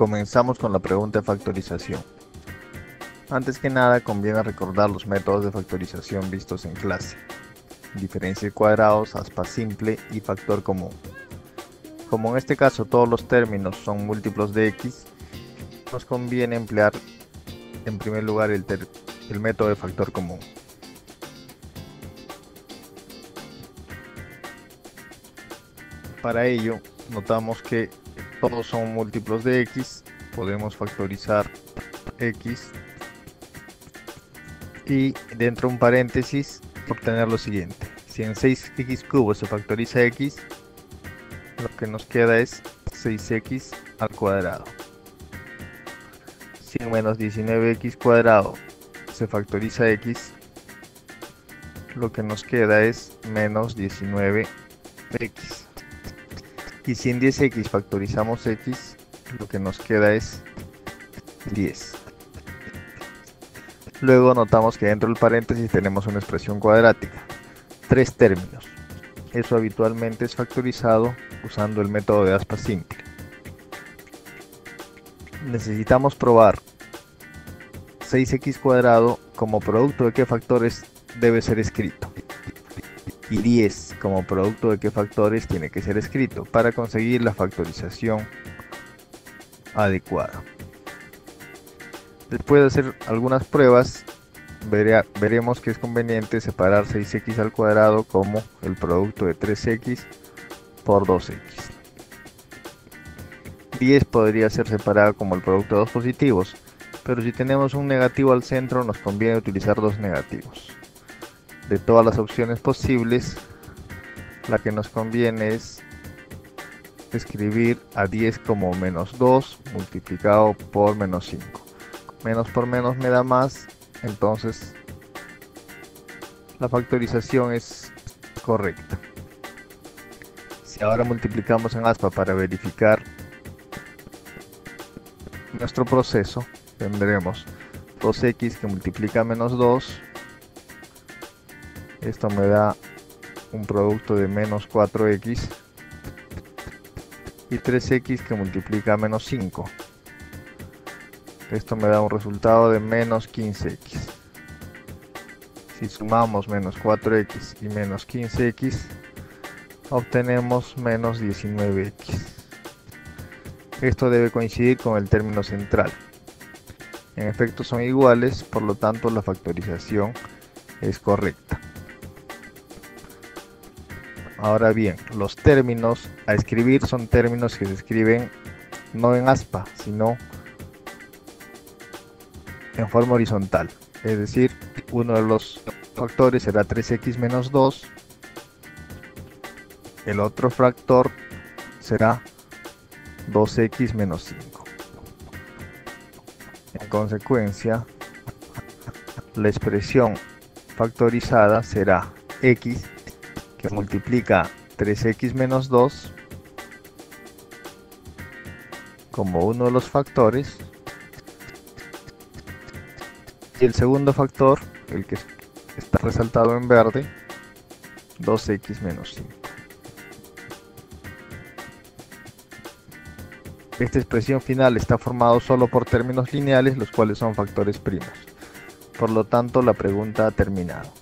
Comenzamos con la pregunta de factorización. Antes que nada conviene recordar los métodos de factorización vistos en clase. Diferencia de cuadrados, aspa simple y factor común. Como en este caso todos los términos son múltiplos de x, nos conviene emplear en primer lugar el, método de factor común. Para ello, notamos que todos son múltiplos de x, podemos factorizar x y dentro de un paréntesis obtener lo siguiente. Si en 6x cubo se factoriza x, lo que nos queda es 6x al cuadrado. Si en menos 19x cuadrado se factoriza x, lo que nos queda es menos 19x. En 10x factorizamos x, lo que nos queda es 10. Luego notamos que dentro del paréntesis tenemos una expresión cuadrática. Tres términos. Eso habitualmente es factorizado usando el método de aspa simple. Necesitamos probar 6x cuadrado como producto de qué factores debe ser escrito y 10 como producto de qué factores tiene que ser escrito para conseguir la factorización adecuada. Después de hacer algunas pruebas, veremos que es conveniente separar 6x al cuadrado como el producto de 3x por 2x. 10 podría ser separado como el producto de dos positivos, pero si tenemos un negativo al centro nos conviene utilizar dos negativos de todas las opciones posibles, la que nos conviene es escribir a 10 como menos 2 multiplicado por menos 5. Menos por menos me da más, entonces la factorización es correcta. Si ahora multiplicamos en aspa para verificar nuestro proceso, tendremos 2x que multiplica menos 2 esto me da un producto de menos 4x y 3x que multiplica menos 5 esto me da un resultado de menos 15x si sumamos menos 4x y menos 15x obtenemos menos 19x esto debe coincidir con el término central. En efecto son iguales por lo tanto la factorización es correcta Ahora bien, los términos a escribir son términos que se escriben no en aspa, sino en forma horizontal. Es decir, uno de los factores será 3x menos 2, el otro factor será 2x menos 5. En consecuencia, la expresión factorizada será x que multiplica 3x menos 2 como uno de los factores y el segundo factor, el que está resaltado en verde, 2x menos 5. Esta expresión final está formada solo por términos lineales, los cuales son factores primos. Por lo tanto, la pregunta ha terminado.